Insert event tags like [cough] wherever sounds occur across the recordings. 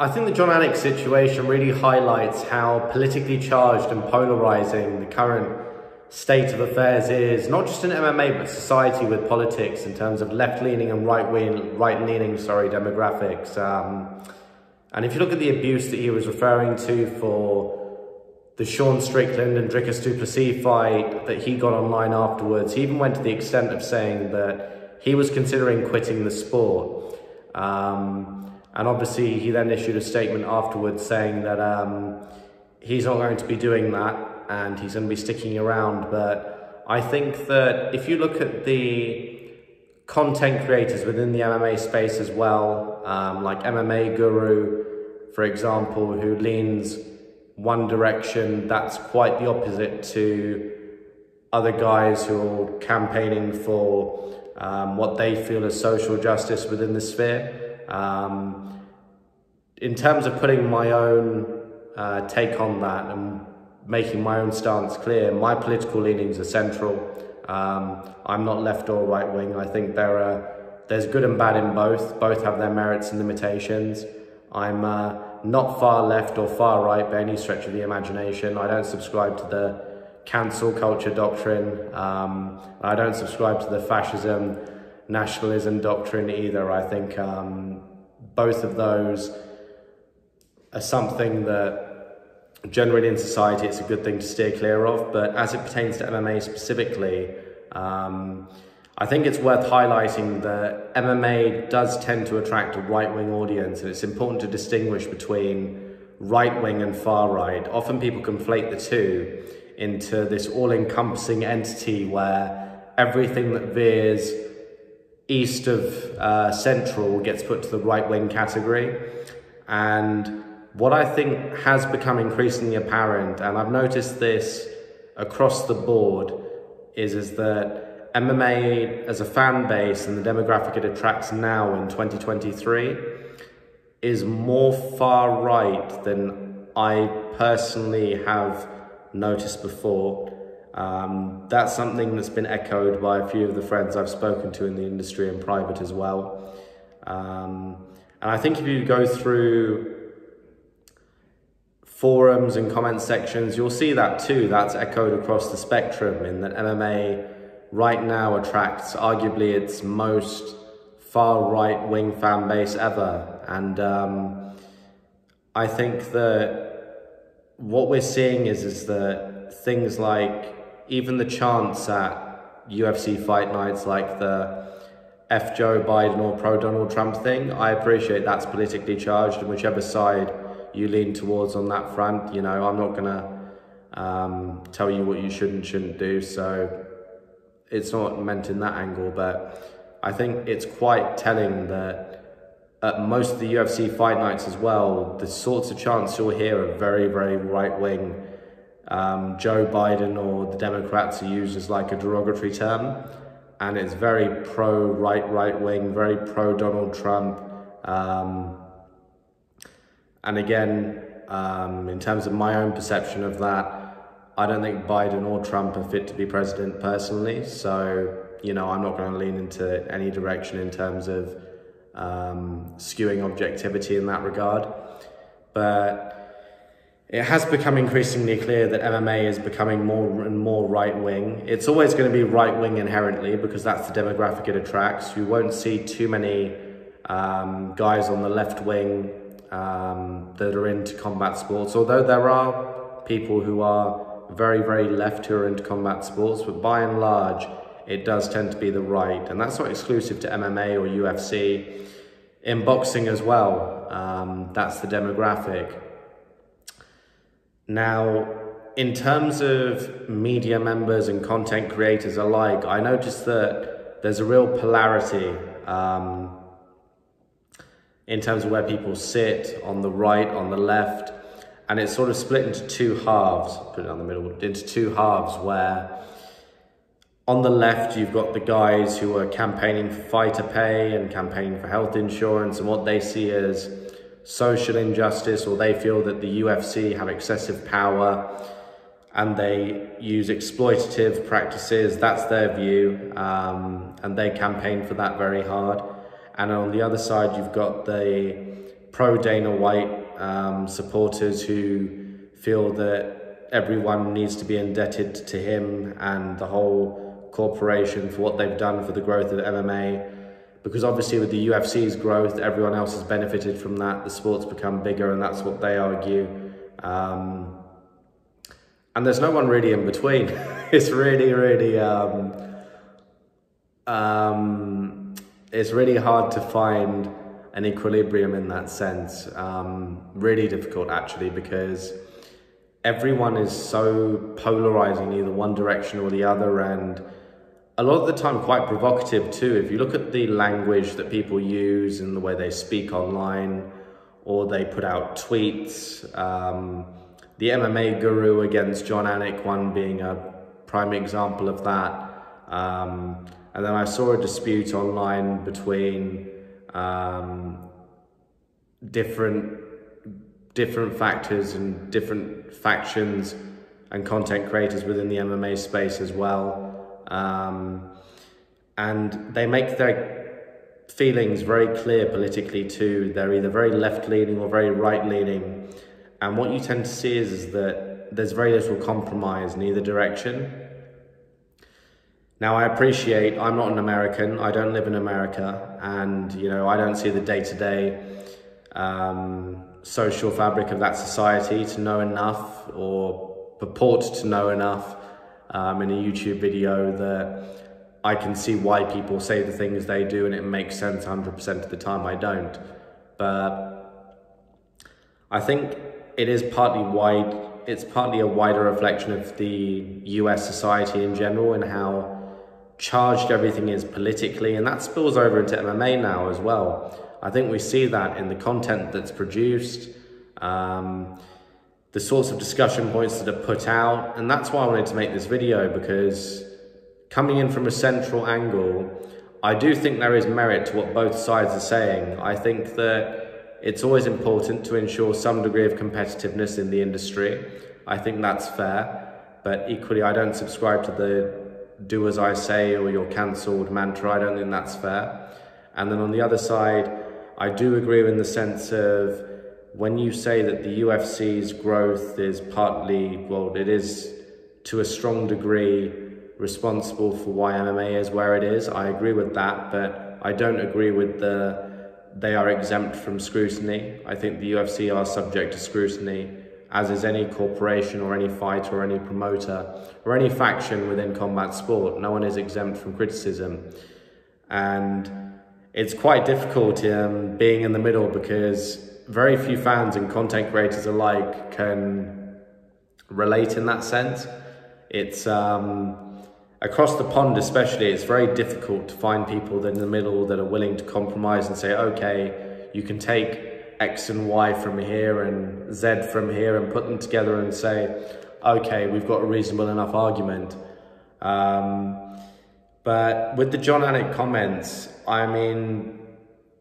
I think the Jon Anik situation really highlights how politically charged and polarizing the current state of affairs is, not just in MMA, but society with politics in terms of left-leaning and right-wing, right-leaning, sorry, demographics. Um, and if you look at the abuse that he was referring to for the Sean Strickland and Dricus du Plessis fight that he got online afterwards, he even went to the extent of saying that he was considering quitting the sport. Um, and obviously, he then issued a statement afterwards saying that um, he's not going to be doing that and he's going to be sticking around. But I think that if you look at the content creators within the MMA space as well, um, like MMA Guru, for example, who leans one direction that's quite the opposite to other guys who are campaigning for um, what they feel is social justice within the sphere. Um, in terms of putting my own uh, take on that and making my own stance clear, my political leanings are central. Um, I'm not left or right wing. I think there are there's good and bad in both. Both have their merits and limitations. I'm uh, not far left or far right by any stretch of the imagination. I don't subscribe to the cancel culture doctrine. Um, I don't subscribe to the fascism, nationalism doctrine either. I think um, both of those are something that generally in society it's a good thing to steer clear of. But as it pertains to MMA specifically, um, I think it's worth highlighting that MMA does tend to attract a right-wing audience and it's important to distinguish between right-wing and far-right. Often people conflate the two into this all-encompassing entity where everything that veers east of uh, central gets put to the right-wing category. And what I think has become increasingly apparent, and I've noticed this across the board, is, is that MMA as a fan base and the demographic it attracts now in 2023 is more far right than I personally have noticed before. Um, that's something that's been echoed by a few of the friends I've spoken to in the industry and private as well. Um, and I think if you go through forums and comment sections, you'll see that too. That's echoed across the spectrum in that MMA right now attracts arguably its most far right wing fan base ever. And um, I think that what we're seeing is, is that things like even the chants at UFC fight nights, like the F Joe Biden or pro Donald Trump thing, I appreciate that's politically charged, and whichever side you lean towards on that front, you know, I'm not gonna um, tell you what you should and shouldn't do. So it's not meant in that angle, but I think it's quite telling that at most of the UFC fight nights as well, the sorts of chants you'll hear are very, very right wing. Um, Joe Biden or the Democrats are used as like a derogatory term, and it's very pro right, right wing, very pro Donald Trump. Um, and again, um, in terms of my own perception of that, I don't think Biden or Trump are fit to be president personally. So, you know, I'm not going to lean into any direction in terms of um, skewing objectivity in that regard. But it has become increasingly clear that MMA is becoming more and more right wing. It's always going to be right wing inherently because that's the demographic it attracts. You won't see too many um, guys on the left wing um, that are into combat sports, although there are people who are very, very left who are into combat sports, but by and large, it does tend to be the right. And that's not exclusive to MMA or UFC. In boxing as well, um, that's the demographic. Now, in terms of media members and content creators alike, I noticed that there's a real polarity um, in terms of where people sit on the right, on the left and it's sort of split into two halves, put it on the middle, into two halves where on the left you've got the guys who are campaigning for fighter pay and campaigning for health insurance and what they see as social injustice or they feel that the UFC have excessive power and they use exploitative practices, that's their view, um, and they campaign for that very hard. And on the other side, you've got the pro Dana White um, supporters who feel that everyone needs to be indebted to him and the whole corporation for what they've done for the growth of MMA. Because obviously, with the UFC's growth, everyone else has benefited from that. The sport's become bigger, and that's what they argue. Um, and there's no one really in between. [laughs] it's really, really, um, um, it's really hard to find an equilibrium in that sense. Um, really difficult actually because everyone is so polarizing either one direction or the other and a lot of the time quite provocative too. If you look at the language that people use and the way they speak online or they put out tweets, um, the MMA guru against Jon Anik, one being a prime example of that. Um, and then I saw a dispute online between um, different different factors and different factions and content creators within the MMA space as well. Um, and they make their feelings very clear politically too. They're either very left leaning or very right leaning. And what you tend to see is, is that there's very little compromise in either direction. Now, I appreciate I'm not an American, I don't live in America, and you know, I don't see the day to day social fabric of that society to know enough or purport to know enough um, in a YouTube video that I can see why people say the things they do and it makes sense 100% of the time. I don't. But I think it is partly wide, it's partly a wider reflection of the US society in general and how charged everything is politically, and that spills over into MMA now as well. I think we see that in the content that's produced, um, the sorts of discussion points that are put out, and that's why I wanted to make this video because coming in from a central angle, I do think there is merit to what both sides are saying. I think that it's always important to ensure some degree of competitiveness in the industry. I think that's fair, but equally, I don't subscribe to the do as I say or you're cancelled mantra. I don't think that's fair. And then on the other side, I do agree in the sense of when you say that the UFC's growth is partly, well, it is to a strong degree responsible for why MMA is where it is. I agree with that, but I don't agree with the they are exempt from scrutiny. I think the UFC are subject to scrutiny, as is any corporation or any fighter or any promoter or any faction within combat sport. No one is exempt from criticism. And it's quite difficult um, being in the middle because very few fans and content creators alike can relate in that sense. It's um, across the pond, especially, it's very difficult to find people that in the middle that are willing to compromise and say, okay, you can take X and Y from here and Z from here and put them together and say, okay, we've got a reasonable enough argument. Um, but with the Jon Anik comments, I mean,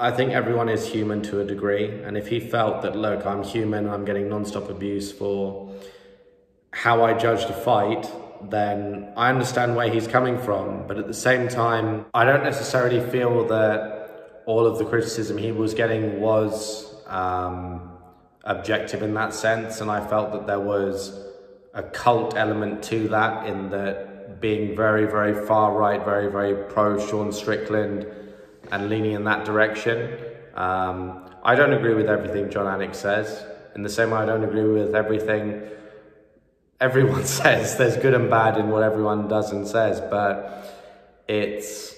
I think everyone is human to a degree. And if he felt that, look, I'm human, I'm getting non-stop abuse for how I judged a fight, then I understand where he's coming from. But at the same time, I don't necessarily feel that all of the criticism he was getting was um, objective in that sense. And I felt that there was a cult element to that in that being very, very far right, very, very pro Sean Strickland and leaning in that direction. Um, I don't agree with everything Jon Anik says. In the same way, I don't agree with everything everyone [laughs] says. There's good and bad in what everyone does and says, but it's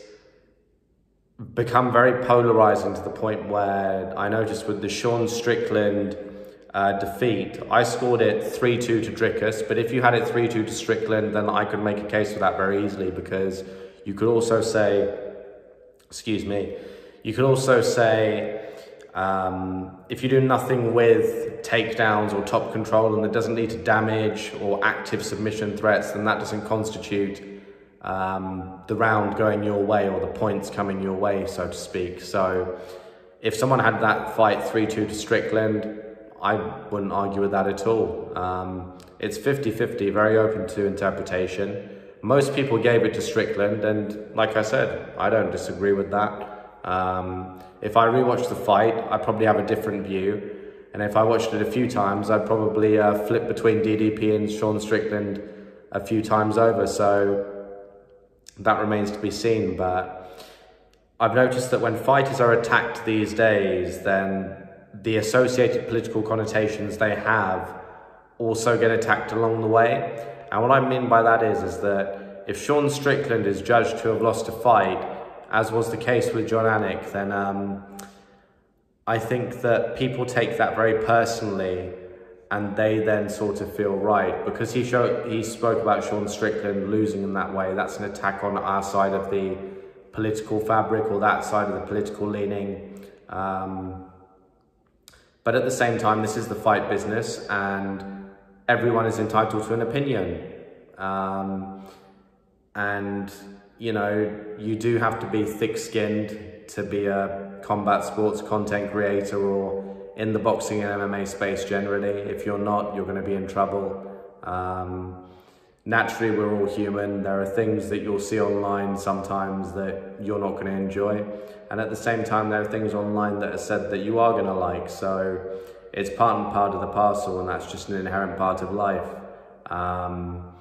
become very polarizing to the point where I noticed with the Sean Strickland uh, defeat, I scored it 3-2 to Dricus, but if you had it 3-2 to Strickland, then I could make a case for that very easily because you could also say excuse me. You could also say, um, if you do nothing with takedowns or top control and it doesn't lead to damage or active submission threats, then that doesn't constitute um, the round going your way or the points coming your way, so to speak. So if someone had that fight 3-2 to Strickland, I wouldn't argue with that at all. Um, it's 50-50, very open to interpretation. Most people gave it to Strickland, and like I said, I don't disagree with that. Um, if I rewatch the fight, I probably have a different view. And if I watched it a few times, I'd probably uh, flip between DDP and Sean Strickland a few times over. So that remains to be seen. But I've noticed that when fighters are attacked these days, then the associated political connotations they have also get attacked along the way. And what I mean by that is, is that if Sean Strickland is judged to have lost a fight, as was the case with Jon Anik, then um, I think that people take that very personally and they then sort of feel right because he showed he spoke about Sean Strickland losing in that way. That's an attack on our side of the political fabric or that side of the political leaning. Um, but at the same time, this is the fight business and everyone is entitled to an opinion. Um, and, you know, you do have to be thick skinned to be a combat sports content creator or in the boxing and MMA space generally. If you're not, you're going to be in trouble. Um, naturally, we're all human. There are things that you'll see online sometimes that you're not going to enjoy. And at the same time, there are things online that are said that you are going to like. So it's part and part of the parcel, and that's just an inherent part of life. Um,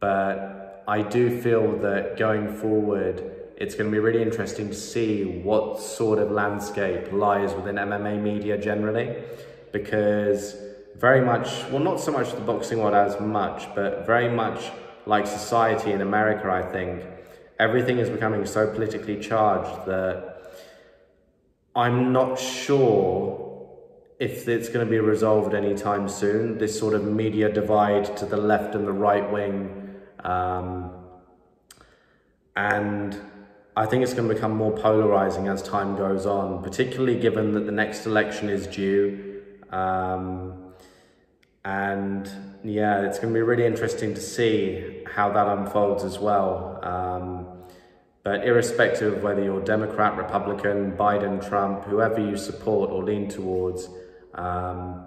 but I do feel that going forward, it's going to be really interesting to see what sort of landscape lies within MMA media generally, because very much, well, not so much the boxing world as much, but very much like society in America, I think, everything is becoming so politically charged that I'm not sure if it's going to be resolved anytime soon, this sort of media divide to the left and the right wing. Um, and I think it's going to become more polarizing as time goes on, particularly given that the next election is due. Um, and yeah, it's going to be really interesting to see how that unfolds as well. Um, but irrespective of whether you're Democrat, Republican, Biden, Trump, whoever you support or lean towards, um,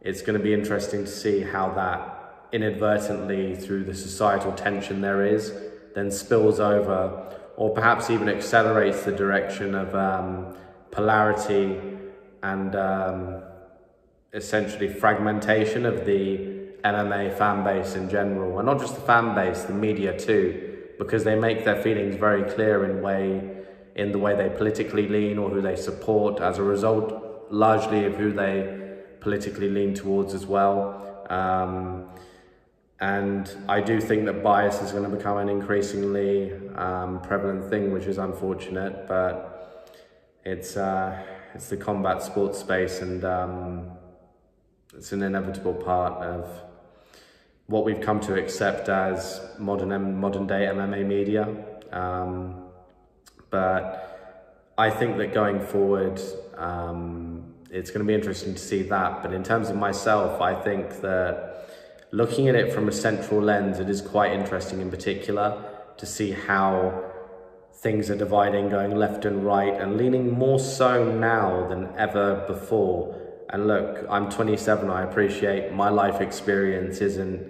it's going to be interesting to see how that inadvertently, through the societal tension there is, then spills over or perhaps even accelerates the direction of um, polarity and um, essentially fragmentation of the MMA fan base in general, and not just the fan base, the media too, because they make their feelings very clear in way in the way they politically lean or who they support. As a result largely of who they politically lean towards as well. Um, and I do think that bias is going to become an increasingly um, prevalent thing, which is unfortunate, but it's, uh, it's the combat sports space and um, it's an inevitable part of what we've come to accept as modern, modern day MMA media. Um, but I think that going forward, um, it's going to be interesting to see that. But in terms of myself, I think that looking at it from a central lens, it is quite interesting in particular to see how things are dividing, going left and right, and leaning more so now than ever before. And look, I'm 27, I appreciate my life experience isn't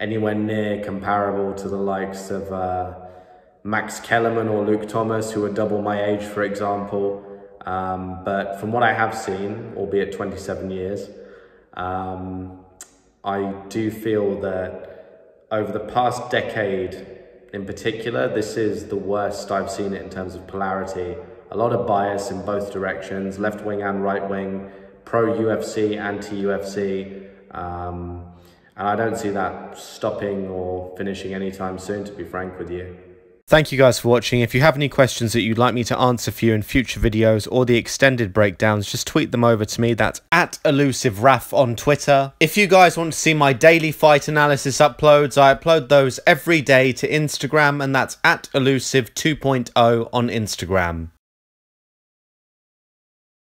anywhere near comparable to the likes of uh, Max Kellerman or Luke Thomas, who are double my age, for example. Um, but from what I have seen, albeit 27 years, um, I do feel that over the past decade in particular, this is the worst I've seen it in terms of polarity. A lot of bias in both directions, left wing and right wing, pro UFC, anti UFC. Um, and I don't see that stopping or finishing anytime soon, to be frank with you. Thank you guys for watching. If you have any questions that you'd like me to answer for you in future videos or the extended breakdowns, just tweet them over to me. That's at ElusiveRaf on Twitter. If you guys want to see my daily fight analysis uploads, I upload those every day to Instagram and that's at Elusive 2.0 on Instagram.